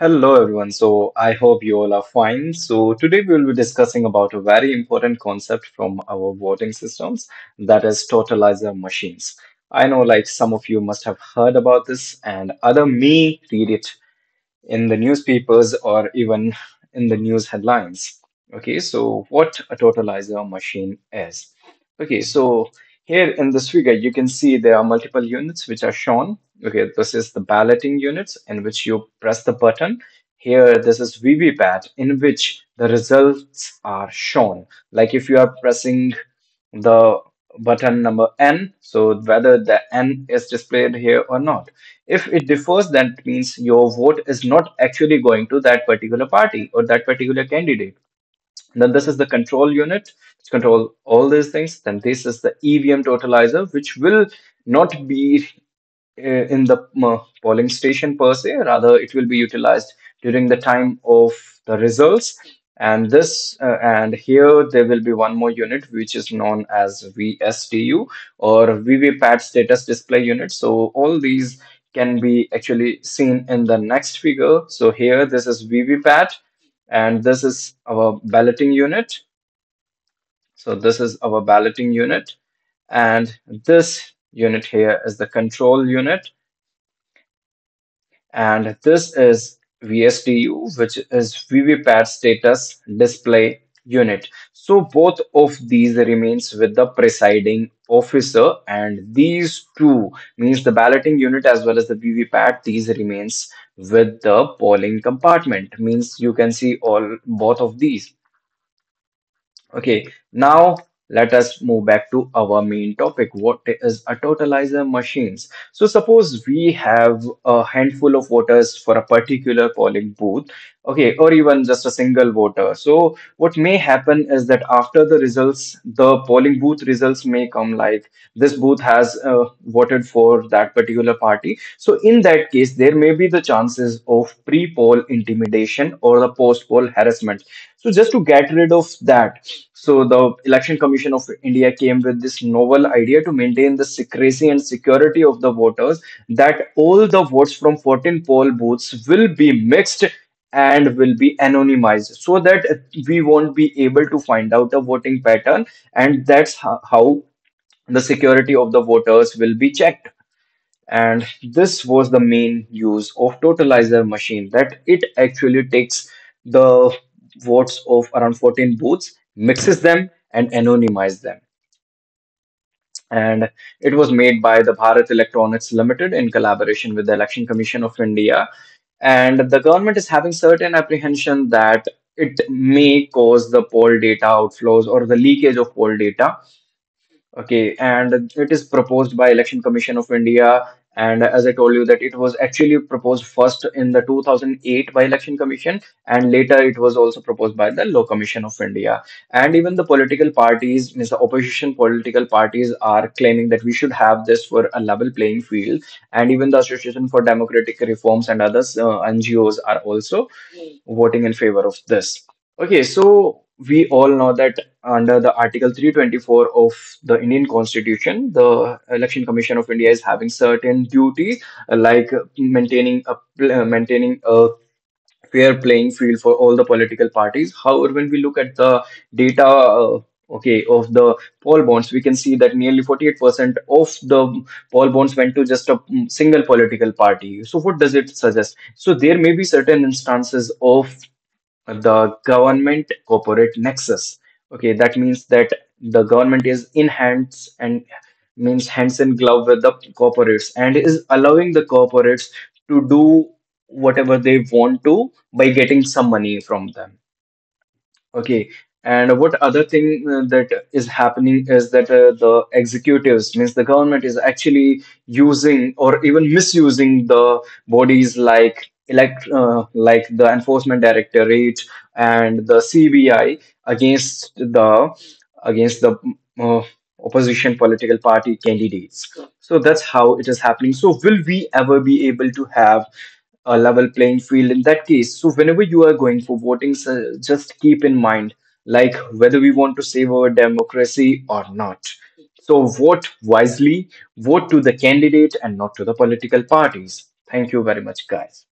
Hello everyone. So I hope you all are fine. So today we will be discussing about a very important concept from our voting systems, that is totalizer machines. I know like some of you must have heard about this and other may read it in the newspapers or even in the news headlines. Okay, so what a totalizer machine is. Okay, so here in this figure, you can see there are multiple units which are shown. Okay, this is the balloting units in which you press the button. Here, this is VVPAT in which the results are shown. Like if you are pressing the button number N, so whether the N is displayed here or not. If it differs, that means your vote is not actually going to that particular party or that particular candidate. Then this is the control unit, which control all these things. Then this is the EVM totalizer, which will not be uh, in the uh, polling station per se, rather it will be utilized during the time of the results. And this uh, and here there will be one more unit which is known as VSDU or VVPAT status display unit. So all these can be actually seen in the next figure. So here this is VVPAT and this is our balloting unit. So this is our balloting unit and this unit here is the control unit and this is VSDU, which is VVPAT status display unit. So both of these remains with the presiding officer, and these two means the balloting unit as well as the VVPAT. These remains with the polling compartment. Means you can see all both of these. Okay, now let us move back to our main topic. What is a totalizer machines? So suppose we have a handful of voters for a particular polling booth, okay, or even just a single voter. So what may happen is that after the results, the polling booth results may come like this booth has uh, voted for that particular party. So in that case, there may be the chances of pre-poll intimidation or the post-poll harassment. So just to get rid of that, so the Election Commission of India came with this novel idea to maintain the secrecy and security of the voters that all the votes from 14 poll booths will be mixed and will be anonymized so that we won't be able to find out a voting pattern and that's how the security of the voters will be checked. And this was the main use of totalizer machine that it actually takes the votes of around 14 booths mixes them and anonymize them. And it was made by the Bharat Electronics Limited in collaboration with the Election Commission of India and the government is having certain apprehension that it may cause the poll data outflows or the leakage of poll data Okay, and it is proposed by Election Commission of India. And as I told you, that it was actually proposed first in the 2008 by Election Commission, and later it was also proposed by the Law Commission of India. And even the political parties, means the opposition political parties, are claiming that we should have this for a level playing field. And even the Association for Democratic Reforms and others, uh, NGOs, are also voting in favor of this. Okay, so we all know that under the Article 324 of the Indian Constitution, the Election Commission of India is having certain duties uh, like maintaining a uh, maintaining a fair playing field for all the political parties. However, when we look at the data, uh, okay, of the poll bonds, we can see that nearly 48% of the poll bonds went to just a mm, single political party. So, what does it suggest? So, there may be certain instances of the government corporate nexus. Okay, that means that the government is in hands and means hands in glove with the corporates and is allowing the corporates to do whatever they want to by getting some money from them. Okay, and what other thing uh, that is happening is that uh, the executives, means the government, is actually using or even misusing the bodies like elect, uh, like the Enforcement Directorate and the CBI against the against the uh, opposition political party candidates. So that's how it is happening. So will we ever be able to have a level playing field in that case. So whenever you are going for voting, so just keep in mind like whether we want to save our democracy or not. So vote wisely, vote to the candidate and not to the political parties. Thank you very much, guys.